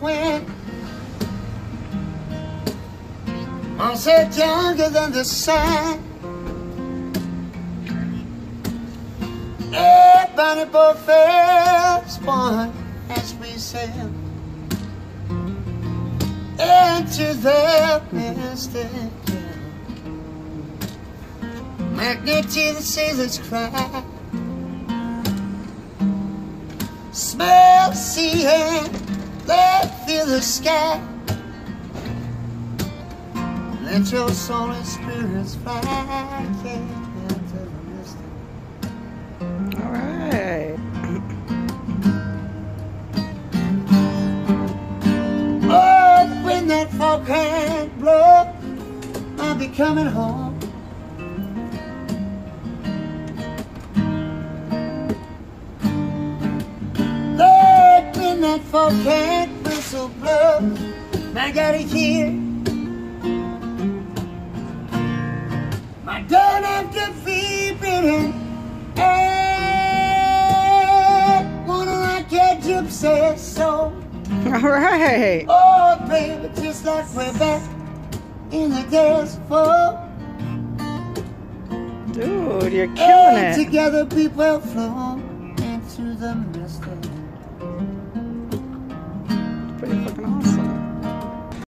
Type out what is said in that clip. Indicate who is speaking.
Speaker 1: when Mom said younger than the sun. Everybody first one as we sail into the mystic magnet to the sailors cry. Smell, see, and the sky. Let your soul and spirits fly. Yeah, into the mystic.
Speaker 2: All right.
Speaker 1: Oh, when that fog hand blow, I'll be coming home. That fog hand whistle blow, I gotta hear my gun after fever and wanna like a gypsy soul.
Speaker 2: All right.
Speaker 1: Oh, baby, just like we're back in the days before.
Speaker 2: Dude, you're killing
Speaker 1: And
Speaker 2: it.
Speaker 1: together will flow into the mystic.